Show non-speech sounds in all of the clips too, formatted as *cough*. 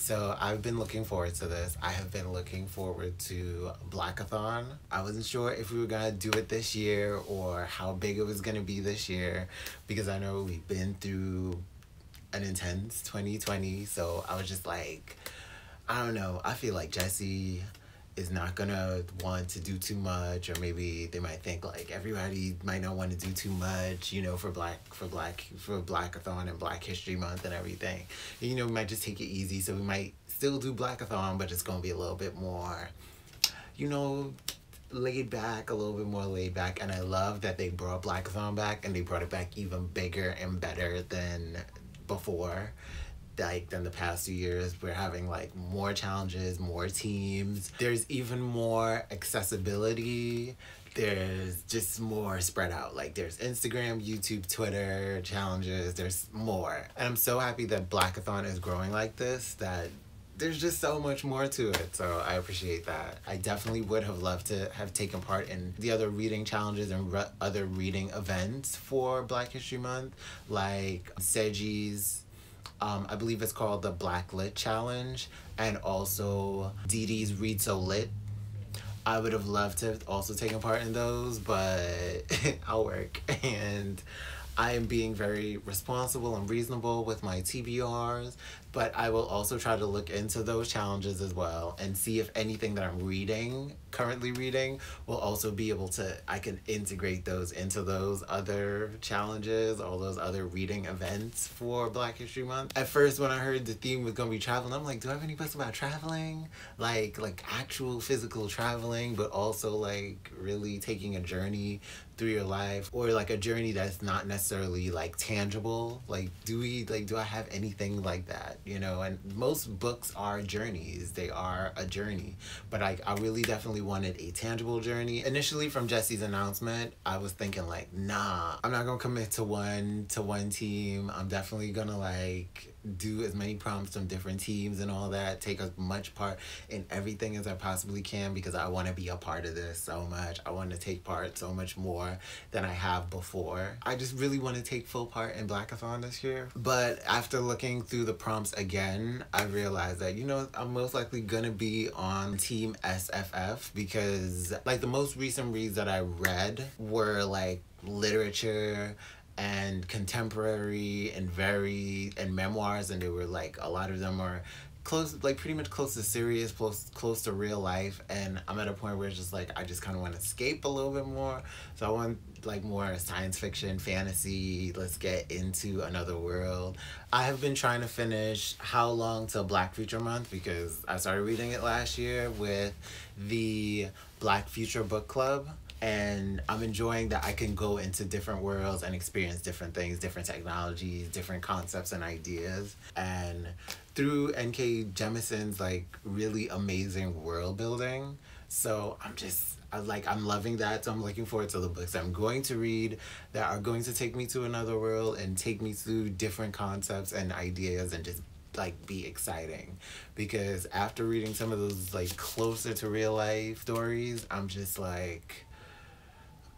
So I've been looking forward to this. I have been looking forward to Blackathon. I wasn't sure if we were gonna do it this year or how big it was gonna be this year because I know we've been through an intense 2020. So I was just like, I don't know. I feel like Jessie is not gonna want to do too much or maybe they might think like everybody might not want to do too much you know for black for black for blackathon and black history month and everything. You know we might just take it easy so we might still do blackathon but it's gonna be a little bit more you know laid back a little bit more laid back. And i love that they brought blackathon back and they brought it back even bigger and better than before like than the past two years. We're having like more challenges, more teams. There's even more accessibility. There's just more spread out. Like there's Instagram, YouTube, Twitter challenges. There's more. And I'm so happy that Blackathon is growing like this that there's just so much more to it. So I appreciate that. I definitely would have loved to have taken part in the other reading challenges and re- other reading events for Black History Month, like Seji's um, I believe it's called the Black Lit Challenge, and also Dee Dee's Read So Lit. I would have loved to have also taken part in those, but *laughs* I'll work. *laughs* And I am being very responsible and reasonable with my TBRs, but I will also try to look into those challenges as well and see if anything that I'm reading, currently reading, will also be able to, I can integrate those into those other challenges, all those other reading events for Black History Month. At first, when I heard the theme was gonna be traveling, I'm like, do I have any books about traveling? Like, like actual physical traveling, but also like really taking a journey through your life or like a journey that's not necessarily like tangible like do we like do i have anything like that you know? And most books are journeys. They are a journey. But i, I really definitely wanted a tangible journey. Initially from jesse's announcement i was thinking like nah i'm not gonna commit to one to one team. I'm definitely gonna like do as many prompts from different teams and all that take as much part in everything as i possibly can because i want to be a part of this so much. I want to take part so much more than i have before. I just really want to take full part in blackathon this year. But after looking through the prompts again i realized that you know i'm most likely gonna be on team sff because like the most recent reads that i read were like literature and contemporary and very and memoirs and they were like a lot of them are close like pretty much close to serious close close to real life and i'm at a point where it's just like i just kind of want to escape a little bit more. So i want like more science fiction fantasy let's get into another world. I have been trying to finish how long till black future month because i started reading it last year with the black future book club and I'm enjoying that I can go into different worlds and experience different things, different technologies, different concepts and ideas. And through N.K. Jemisin's like really amazing world building. So I'm just I like I'm loving that. So I'm looking forward to the books I'm going to read that are going to take me to another world and take me through different concepts and ideas and just like be exciting because after reading some of those like closer to real life stories i'm just like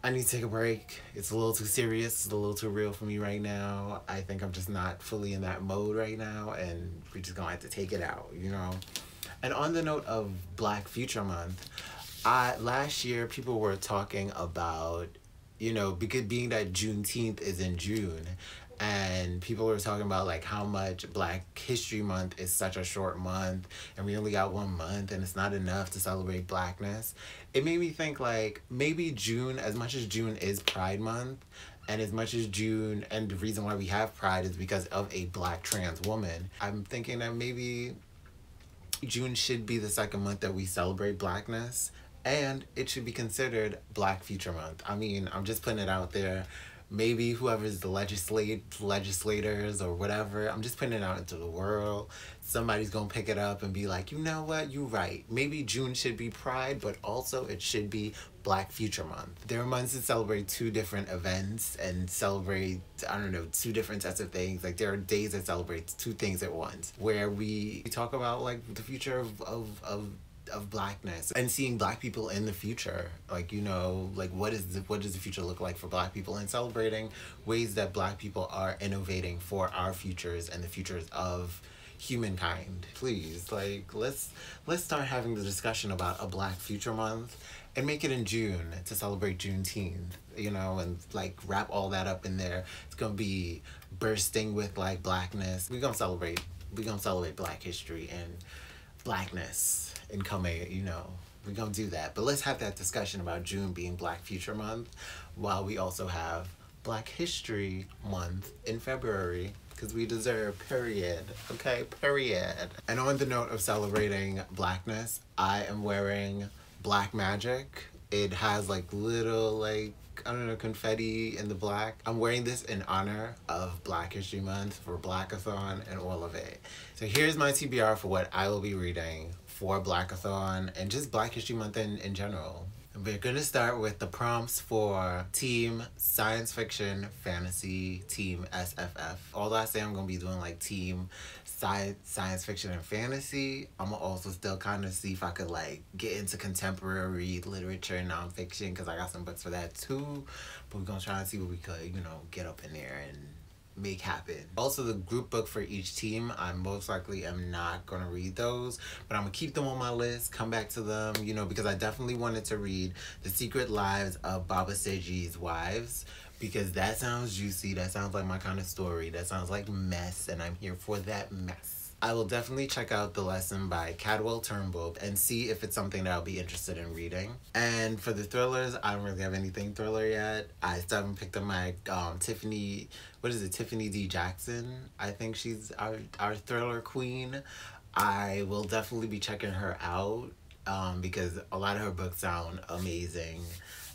I need to take a break. It's a little too serious. It's a little too real for me right now. I think I'm just not fully in that mode right now, and we're just gonna have to take it out, you know. And on the note of Black Future Month, I last year people were talking about, you know, because being that Juneteenth is in June, and people were talking about like how much black history month is such a short month and we only got one month and it's not enough to celebrate blackness. It made me think like maybe june as much as june is pride month and as much as june and the reason why we have pride is because of a black trans woman i'm thinking that maybe june should be the second month that we celebrate blackness and it should be considered black future month. I mean i'm just putting it out there maybe whoever's the legislate legislators or whatever i'm just putting it out into the world. Somebody's gonna pick it up and be like you know what? You're right. Maybe june should be pride but also it should be black future month. There are months that celebrate two different events and celebrate i don't know two different sets of things. Like there are days that celebrate two things at once where we talk about like the future of, of, of of blackness and seeing black people in the future like you know like what is the, what does the future look like for black people and celebrating ways that black people are innovating for our futures and the futures of humankind. Please, like let's let's start having the discussion about a Black Future Month and make it in June to celebrate Juneteenth, you know, and like wrap all that up in there. It's gonna be bursting with like blackness. We're gonna celebrate we're gonna celebrate black history and blackness and come you know, we're gonna do that. But let's have that discussion about June being Black Future Month while we also have Black History Month in February because we deserve period okay period and on the note of celebrating blackness i am wearing black magic it has like little like I don't know, confetti in the black. I'm wearing this in honor of Black History Month for Blackathon and all of it. So here's my TBR for what I will be reading for Blackathon and just Black History Month in, in general. We're going to start with the prompts for Team Science Fiction Fantasy Team SFF. Although I say I'm going to be doing like Team science, science fiction and fantasy, I'm going to also still kind of see if I could like get into contemporary literature and nonfiction because I got some books for that too. But we're going to try and see what we could, you know, get up in there and make happen. Also, the group book for each team, I most likely am not to read those, but I'm to keep them on my list, come back to them, you know, because I definitely wanted to read The Secret Lives of Baba Seji's Wives because that sounds juicy. That sounds like my kind of story. That sounds like mess, and I'm here for that mess. I will definitely check out The Lesson by Cadwell Turnbull and see if it's something that I'll be interested in reading. And for the thrillers, I don't really have anything thriller yet. I still haven't picked up my um, Tiffany, what is it, Tiffany D. Jackson. I think she's our, our thriller queen. I will definitely be checking her out um, because a lot of her books sound amazing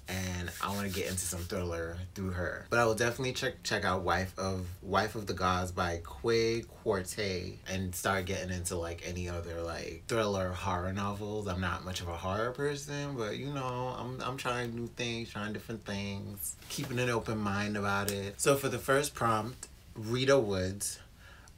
and I want to get into some thriller through her. But I will definitely check check out Wife of Wife of the Gods by Kwei Quartey and start getting into like any other like thriller horror novels. I'm not much of a horror person, but you know, I'm I'm trying new things, trying different things, keeping an open mind about it. So for the first prompt, Rita Woods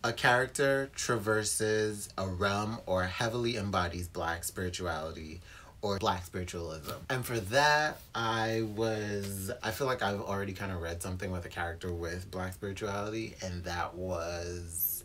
a character traverses a realm or heavily embodies black spirituality or black spiritualism. And for that, I was, I feel like I've already kind of read something with a character with black spirituality, and that was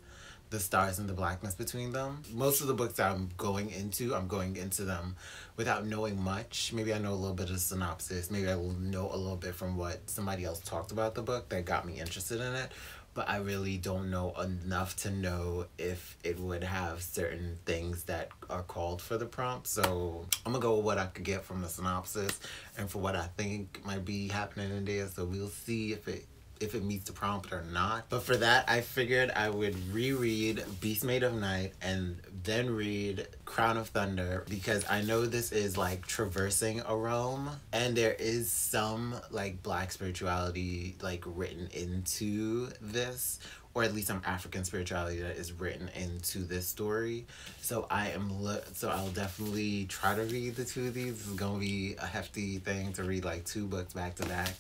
The Stars and the Blackness Between Them. Most of the books that I'm going into, I'm going into them without knowing much. Maybe I know a little bit of synopsis, maybe I will know a little bit from what somebody else talked about the book that got me interested in it but I really don't know enough to know if it would have certain things that are called for the prompt. So I'm gonna go with what I could get from the synopsis and for what I think might be happening in there. So we'll see if it if it meets the prompt or not. But for that, I figured I would reread Beast Made of Night and then read Crown of Thunder because I know this is like traversing a realm and there is some like black spirituality like written into this or at least some African spirituality that is written into this story. So I am so I'll definitely try to read the two of these. It's gonna be a hefty thing to read like two books back to back.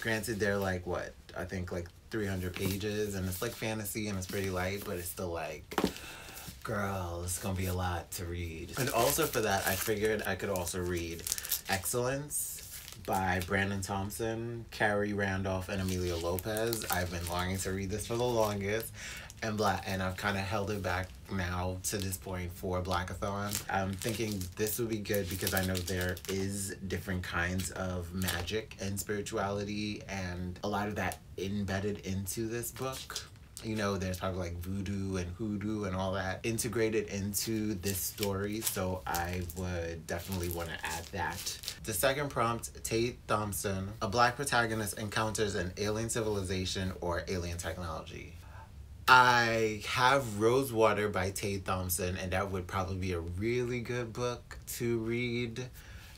Granted, they're like what I think like three hundred pages, and it's like fantasy and it's pretty light, but it's still like. Girl, it's gonna be a lot to read. And also for that, I figured I could also read Excellence by Brandon Thomas, Khary Randolph, and Emilio Lopez. I've been longing to read this for the longest, and black, and I've kind of held it back now to this point for Blackathon. I'm thinking this would be good because I know there is different kinds of magic and spirituality, and a lot of that embedded into this book you know, there's probably like voodoo and hoodoo and all that integrated into this story. So I would definitely want to add that. The second prompt, Tade Thompson, a black protagonist encounters an alien civilization or alien technology. I have Rosewater by Tade Thompson, and that would probably be a really good book to read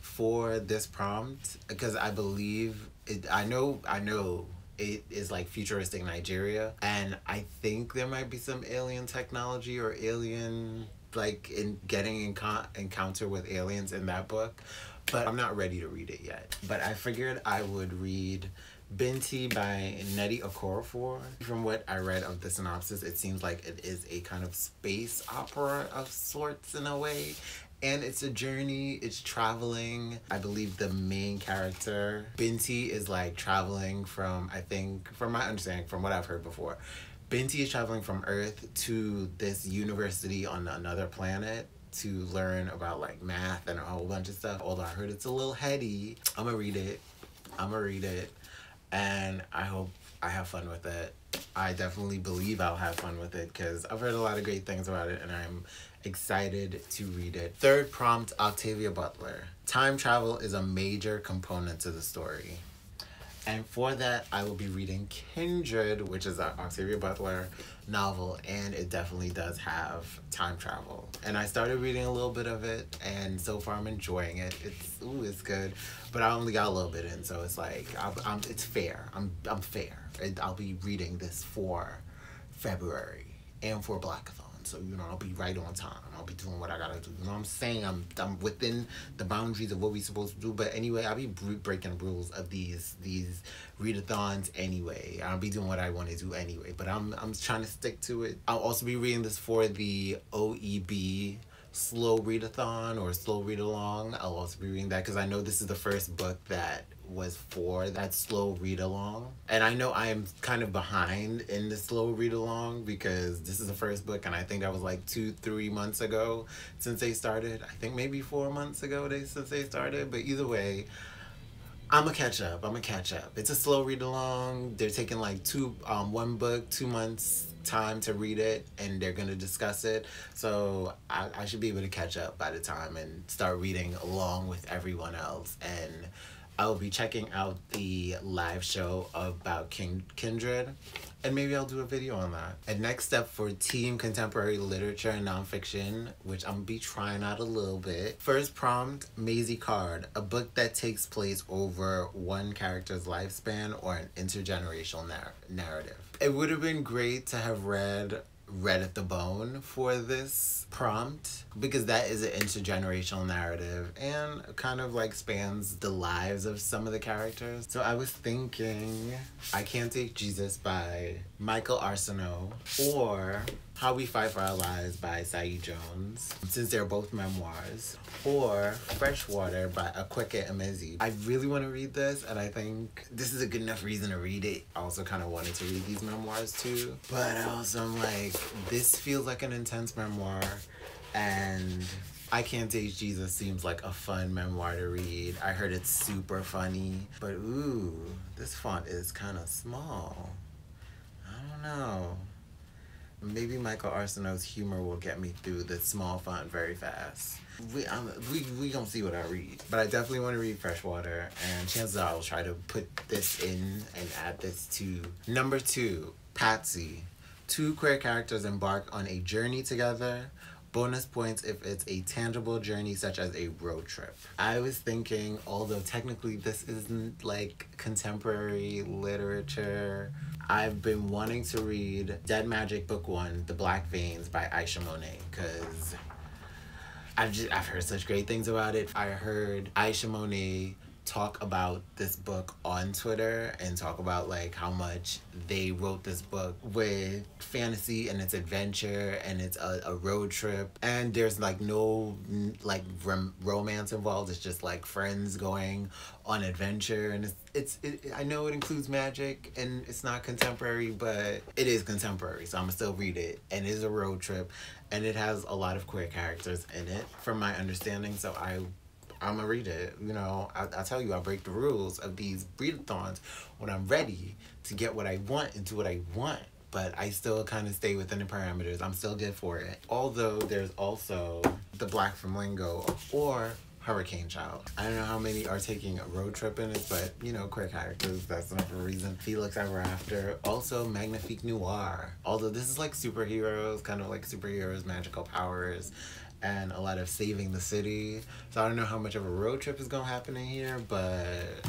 for this prompt because I believe it. I know, I know it is like futuristic Nigeria, and I think there might be some alien technology or alien like in getting in encounter with aliens in that book, but I'm not ready to read it yet. But I figured I would read Binti by Nnedi Okorafor. From what I read of the synopsis, it seems like it is a kind of space opera of sorts in a way and it's a journey it's traveling i believe the main character binti is like traveling from i think from my understanding from what i've heard before Binti is traveling from Earth to this university on another planet to learn about like math and a whole bunch of stuff. Although I heard it's a little heady. I'm gonna read it. I'm gonna read it. And I hope I have fun with it. I definitely believe I'll have fun with it because I've heard a lot of great things about it and I'm excited to read it. Third prompt Octavia Butler. Time travel is a major component to the story. And for that, I will be reading Kindred, which is an Octavia Butler novel, and it definitely does have time travel. And I started reading a little bit of it, and so far I'm enjoying it. It's ooh, it's good, but I only got a little bit in, so it's like I'm, I'm it's fair. I'm I'm fair. And I'll be reading this for February and for Blackathon. So, you know, I'll be right on time. I'll be doing what I gotta do. You know what I'm saying? I'm, I'm within the boundaries of what we're supposed to do. But anyway, I'll be breaking rules of these these readathons anyway. I'll be doing what I want to do anyway. But I'm, I'm trying to stick to it. I'll also be reading this for the OEB slow readathon or slow read along. I'll also be reading that because I know this is the first book that was for that slow read along. And I know I am kind of behind in the slow read along because this is the first book and I think that was like two, three months ago since they started. I think maybe four months ago they since they started. But either way, I'm gonna catch up. I'm gonna catch up. It's a slow read along. They're taking like two, um, one book, two months time to read it and they're to discuss it. So I, I should be able to catch up by the time and start reading along with everyone else. And I will be checking out the live show about King Kindred, and maybe I'll do a video on that. And next step for Team Contemporary Literature and Nonfiction, which I'm gonna be trying out a little bit. First prompt, Maisy Card, a book that takes place over one character's lifespan or an intergenerational nar narrative. It would have been great to have read Red at the Bone for this prompt because that is an intergenerational narrative and kind of like spans the lives of some of the characters. So I was thinking I Can't Date Jesus by Michael Arceneaux or How We Fight for Our Lives by Saeed Jones, since they're both memoirs, or Freshwater by Akwaeke Emezi. I really want to read this, and I think this is a good enough reason to read it. I also kind of wanted to read these memoirs too, but also I'm like, this feels like an intense memoir, and I Can't Date Jesus seems like a fun memoir to read. I heard it's super funny, but ooh, this font is kind of small. Know. Maybe Michael Arceneaux's humor will get me through the small font very fast. We I'm, we we gonna see what I read, but I definitely want to read Freshwater, and chances are I'll try to put this in and add this to number two. Patsy, two queer characters embark on a journey together. Bonus points if it's a tangible journey such as a road trip. I was thinking, although technically this isn't like contemporary literature I've been wanting to read Dead Magic Book One, The Black Veins by Aisha Monet, because I've just I've heard such great things about it. I heard Aisha Monet talk about this book on Twitter and talk about like how much they wrote this book with fantasy and it's adventure and it's a, a road trip. And there's like no like rom- romance involved. It's just like friends going on adventure. And it's it's it, I know it includes magic and it's not contemporary but it is contemporary. So I'm gonna still read it. And it is a road trip and it has a lot of queer characters in it from my understanding. So I I'm gonna read it. You know, I, I tell you, I break the rules of these readathons when I'm ready to get what I want and do what I want. But I still kind of stay within the parameters. I'm still good for it. Although there's also the Black Flamingo or Hurricane Child. I don't know how many are taking a road trip in it, but you know, queer characters, that's another reason. Felix Ever After. Also, Magnifique Noir. Although this is like superheroes, kind of like superheroes, magical powers and a lot of saving the city. So I don't know how much of a road trip is gonna happen in here, but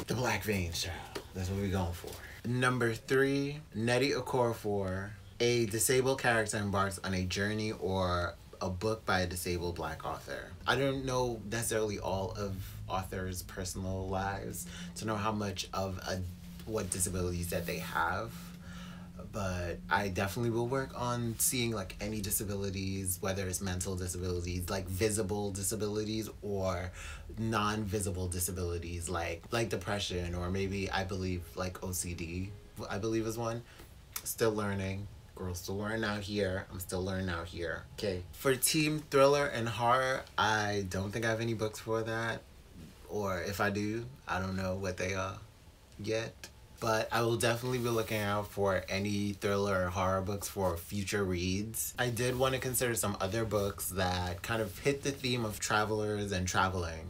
the Black Veins child. That's what we're going for. Number three, Nnedi Okorafor. A disabled character embarks on a journey or a book by a disabled black author. I don't know necessarily all of authors' personal lives to know how much of a what disabilities that they have but I definitely will work on seeing like any disabilities, whether it's mental disabilities, like visible disabilities or non-visible disabilities like like depression or maybe I believe like OCD I believe is one. Still learning. Girl, still learning out here. I'm still learning out here. Okay. For team thriller and horror, I don't think I have any books for that. Or if I do, I don't know what they are yet. But I will definitely be looking out for any thriller or horror books for future reads. I did want to consider some other books that kind of hit the theme of travelers and traveling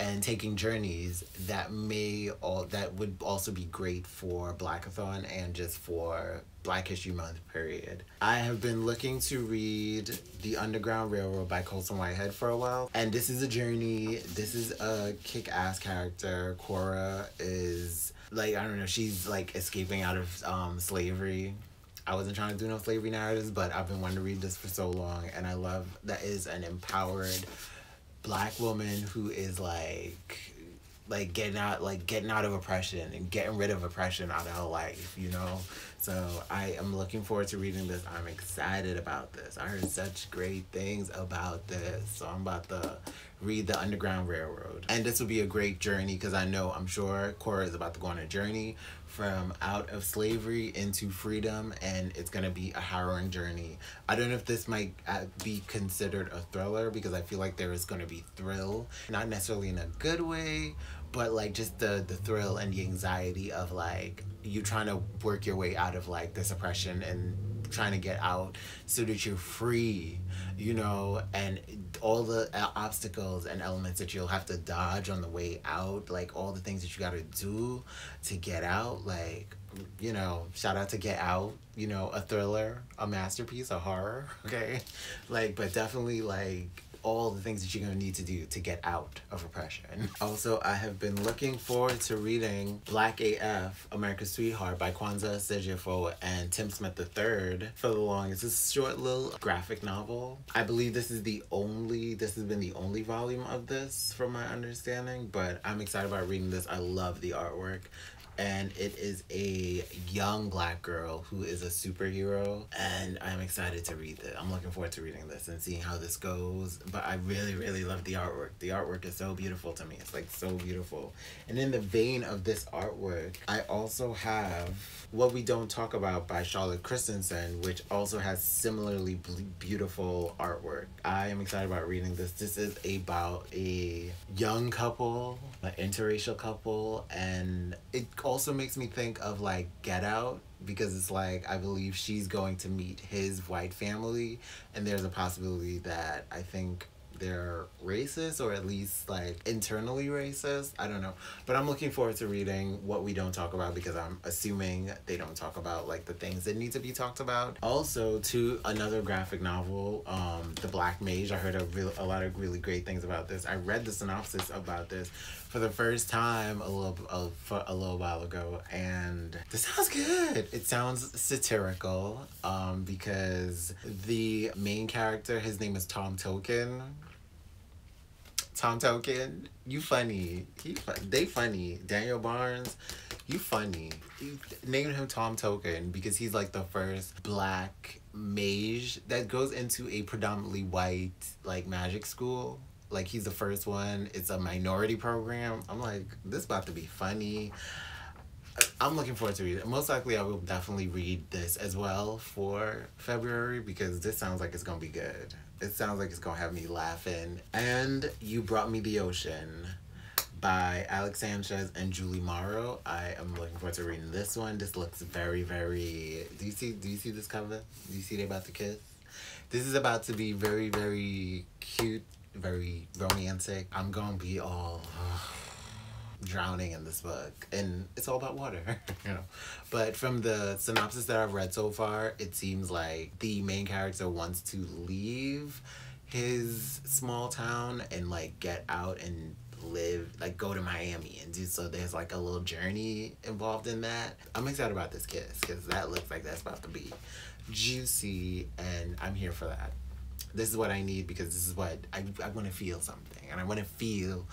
and taking journeys that may all that would also be great for blackathon and just for black history month period i have been looking to read the underground railroad by colson whitehead for a while and this is a journey this is a kick-ass character cora is like i don't know she's like escaping out of um slavery. I wasn't trying to do no slavery narratives, but I've been wanting to read this for so long, and I love that is an empowered black woman who is like like getting out like getting out of oppression and getting rid of oppression out of her life you know? So i am looking forward to reading this. I'm excited about this. I heard such great things about this. So i'm about to read the underground railroad. And this will be a great journey because i know i'm sure cora is about to go on a journey from out of slavery into freedom and it's going to be a harrowing journey. I don't know if this might uh, be considered a thriller because I feel like there is going to be thrill, not necessarily in a good way, but like just the the thrill and the anxiety of like you trying to work your way out of like this oppression and trying to get out so that you're free you know? And all the uh, obstacles and elements that you'll have to dodge on the way out like all the things that you got to do to get out like you know shout out to get out you know a thriller a masterpiece a horror *laughs* okay? Like but definitely like all the things that you're to need to do to get out of oppression. Also, I have been looking forward to reading Black AF, America's Sweetheart by Kwanza Osejyefo and Tim Smith III for the longest. It's a short little graphic novel. I believe this is the only, this has been the only volume of this from my understanding, but I'm excited about reading this. I love the artwork and it is a young black girl who is a superhero and i'm excited to read it. I'm looking forward to reading this and seeing how this goes but i really really love the artwork. The artwork is so beautiful to me. It's like so beautiful. And in the vein of this artwork i also have what we don't talk about by charlot kristensen which also has similarly beautiful artwork. I am excited about reading this. This is about a young couple an interracial couple and it also makes me think of like Get Out because it's like I believe she's going to meet his white family and there's a possibility that I think they're racist or at least like internally racist. I don't know. But I'm looking forward to reading what we don't talk about because I'm assuming they don't talk about like the things that need to be talked about. Also to another graphic novel, um, The Black Mage. I heard a real a lot of really great things about this. I read the synopsis about this for the first time a little a, for a little while ago and this sounds good. It sounds satirical um because the main character his name is Tom Token Tom Token, you funny. He they funny. Damien Barnes, you funny. You named him Tom Token because he's like the first black mage that goes into a predominantly white like magic school. Like he's the first one. It's a minority program. I'm like, this about to be funny. I'm looking forward to read it. Most likely, I will definitely read this as well for February because this sounds like it's gonna be good. It sounds like it's gonna have me laughing. And You Brought Me the Ocean by Alex Sanchez and Julie Maroh. I am looking forward to reading this one. This looks very, very. Do you see? Do you see this cover? Do you see they about to kiss? This is about to be very, very cute, very romantic. I'm gonna be all. *sighs* drowning in this book and it's all about water *laughs* you know but from the synopsis that i've read so far it seems like the main character wants to leave his small town and like get out and live like go to miami and do so there's like a little journey involved in that i'm excited about this kiss because that looks like that's about to be juicy and i'm here for that this is what i need because this is what i, I want to feel something and i want to feel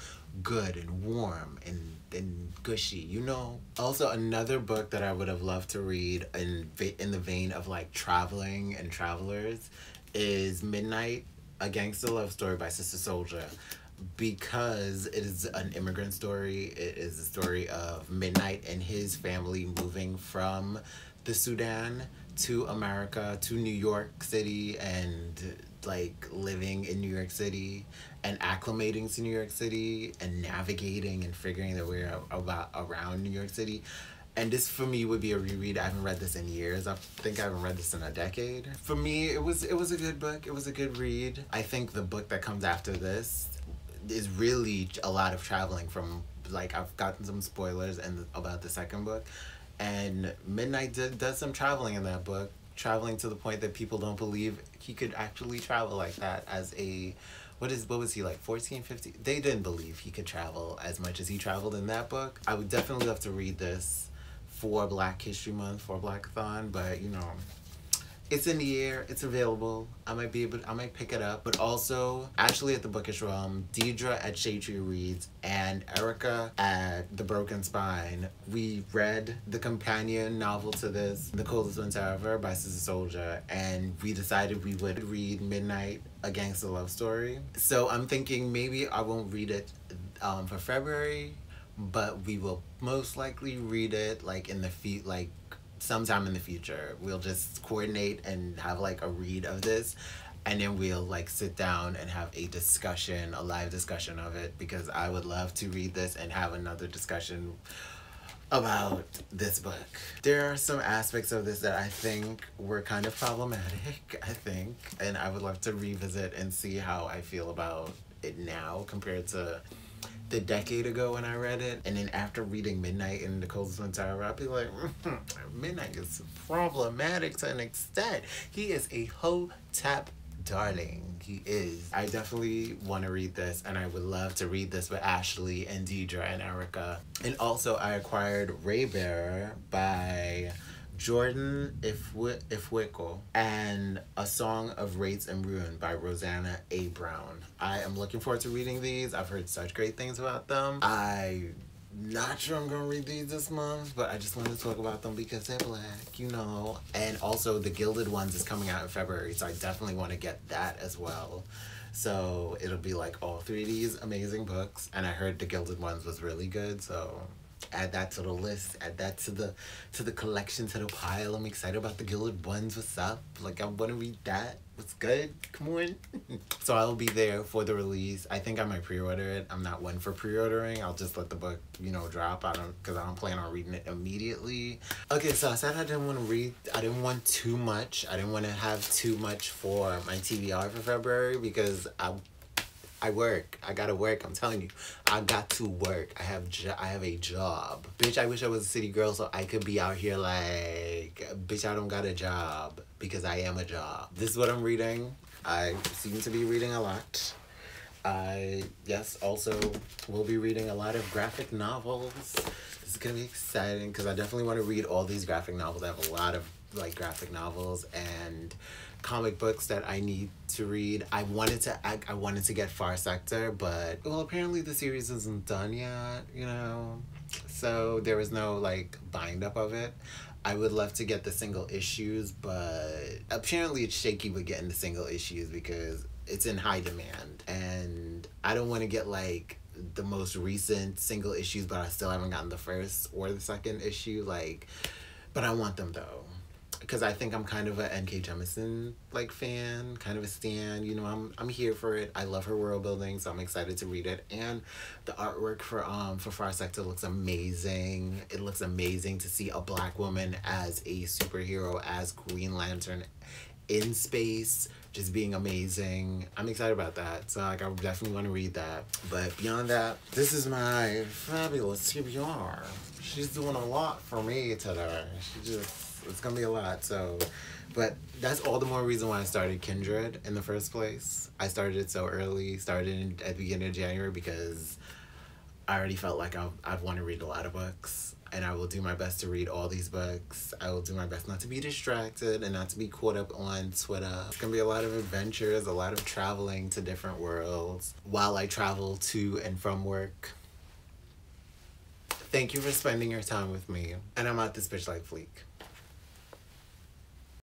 good and warm and and gushy, you know. Also, another book that I would have loved to read in in the vein of like traveling and travelers is Midnight: A Gangster Love Story by Sister Souljah because it is an immigrant story. It is a story of Midnight and his family moving from the Sudan to America, to New York City, and like living in New York City and acclimating to New York City and navigating and figuring their way about around New York City. And this for me would be a reread. I haven't read this in years. I think I haven't read this in a decade. For me, it was it was a good book. It was a good read. I think the book that comes after this is really a lot of traveling from like I've gotten some spoilers and about the second book, and Midnight did, does some traveling in that book, traveling to the point that people don't believe he could actually travel like that as a what is what was he like 14 15 they didn't believe he could travel as much as he traveled in that book. I would definitely love to read this for black history month for blackathon but you know it's in the air. It's available. I might be able. I might pick it up. But also, Ashley at the Bookish Realm, Deidre at Shade Tree Reads, and Erica at The Broken Spine. We read the companion novel to this, The Coldest Winter Ever by Sister Souljah, and we decided we would read Midnight, A Gangster Love Story. So I'm thinking maybe I won't read it um, for February, but we will most likely read it like in the feet like sometime in the future we'll just coordinate and have like a read of this and then we'll like sit down and have a discussion a live discussion of it because i would love to read this and have another discussion about this book. There are some aspects of this that i think were kind of problematic *laughs* i think and i would love to revisit and see how i feel about it now compared to the decade ago when I read it, and then after reading Midnight in Nicole's entire, I'd be like, mm-hmm, Midnight is problematic to an extent. He is a hotep darling. He is. I definitely want to read this, and I would love to read this with Ashley and Deidre and Erica. And also, I acquired Raybearer by Jordan Ifueko, and A Song of Wraiths and Ruin by Roseanne A. Brown. I am looking forward to reading these. I've heard such great things about them. I'm not sure I'm gonna read these this month, but I just wanted to talk about them because they're black, you know. And also, The Gilded Ones is coming out in February, so I definitely want to get that as well. So it'll be like all three of these amazing books, and I heard The Gilded Ones was really good, so add that to the list add that to the to the collection to the pile. I'm excited about the gilded ones. What's up? Like i want to read that. What's good? Come on. *laughs* So i'll be there for the release. I think i might pre-order it. I'm not one for pre-ordering. I'll just let the book you know drop. I don't because i don't plan on reading it immediately. Okay so i said i didn't want to read i didn't want too much. I didn't want to have too much for my tbr for february because i I work. I gotta work. I'm telling you, I got to work. I have jo- I have a job. Bitch, I wish I was a city girl so I could be out here like, bitch, I don't got a job because I am a job. This is what I'm reading. I seem to be reading a lot. I, yes, also will be reading a lot of graphic novels. This is gonna be exciting because I definitely want to read all these graphic novels. I have a lot of like graphic novels and comic books that I need to read. I wanted to I, I wanted to get Far Sector, but well apparently the series isn't done yet, you know. So there was no like bind up of it. I would love to get the single issues, but apparently it's shaky with getting the single issues because it's in high demand. And I don't want to get like the most recent single issues, but I still haven't gotten the first or the second issue. Like, but I want them though because I think I'm kind of a N.K. Jemisin like fan, kind of a stan. You know, I'm I'm here for it. I love her world building, so I'm excited to read it. And the artwork for um for Far Sector looks amazing. It looks amazing to see a black woman as a superhero, as Green Lantern, in space just being amazing. I'm excited about that. So like I definitely want to read that. But beyond that, this is my fabulous TBR. She's doing a lot for me today. She just it's gonna be a lot. So, but that's all the more reason why I started Kindred in the first place. I started it so early, started at the beginning of January because I already felt like I I want to read a lot of books. And I will do my best to read all these books. I will do my best not to be distracted and not to be caught up on Twitter. It's gonna be a lot of adventures, a lot of traveling to different worlds while I travel to and from work. Thank you for spending your time with me. And I'm out this bitch like Fleek.